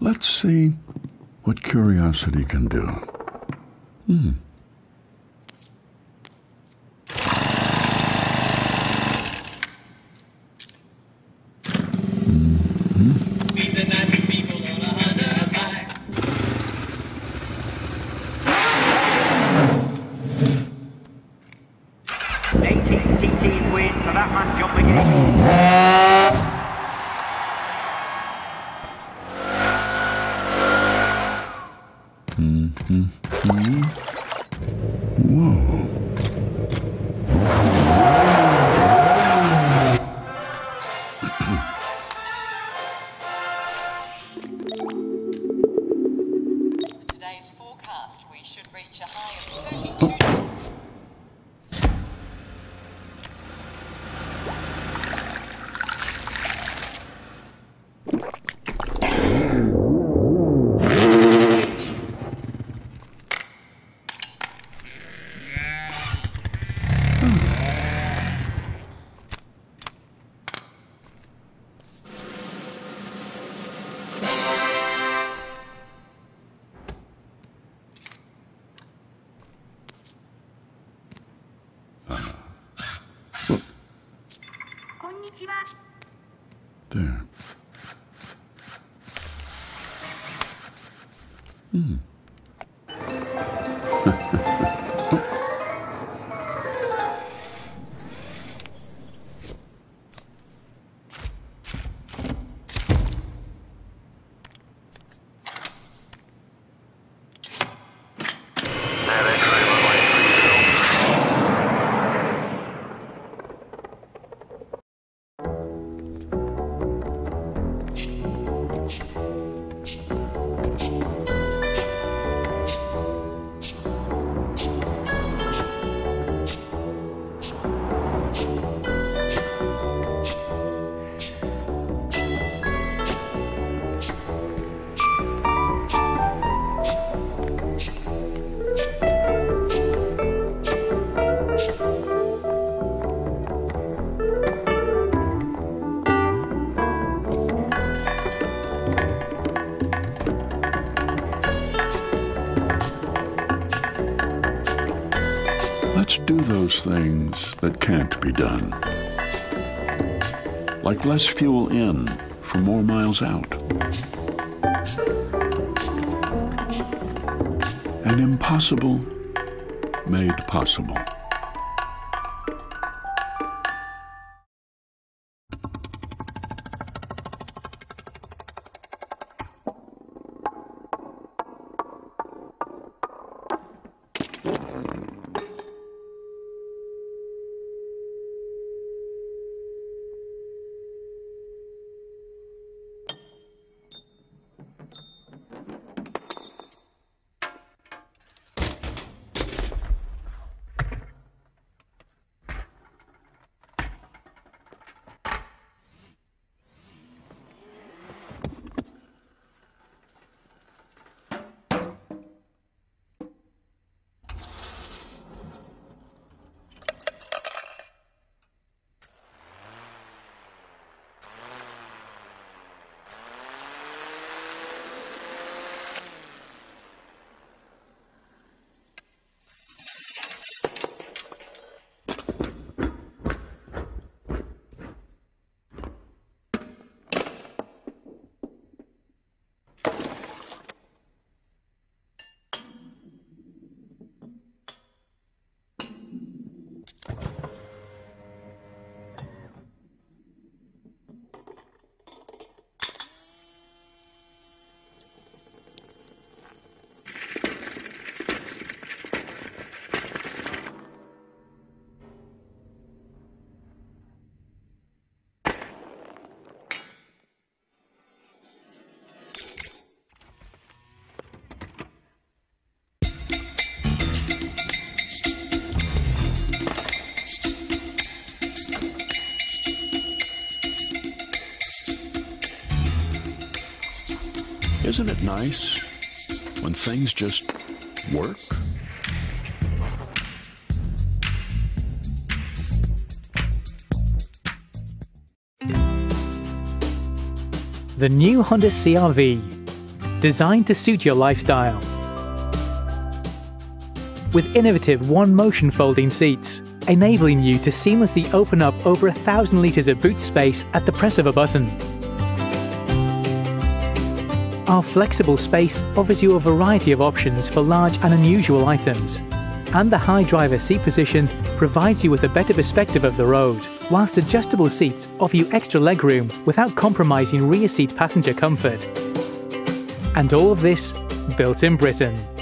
Let's see what curiosity can do. Hmm. Today's There. Let's those things that can't be done. Like less fuel in for more miles out. An impossible made possible. Isn't it nice when things just work? The new Honda CRV. designed to suit your lifestyle. With innovative one-motion folding seats, enabling you to seamlessly open up over a thousand litres of boot space at the press of a button. Our flexible space offers you a variety of options for large and unusual items. And the high driver seat position provides you with a better perspective of the road, whilst adjustable seats offer you extra legroom without compromising rear seat passenger comfort. And all of this built in Britain.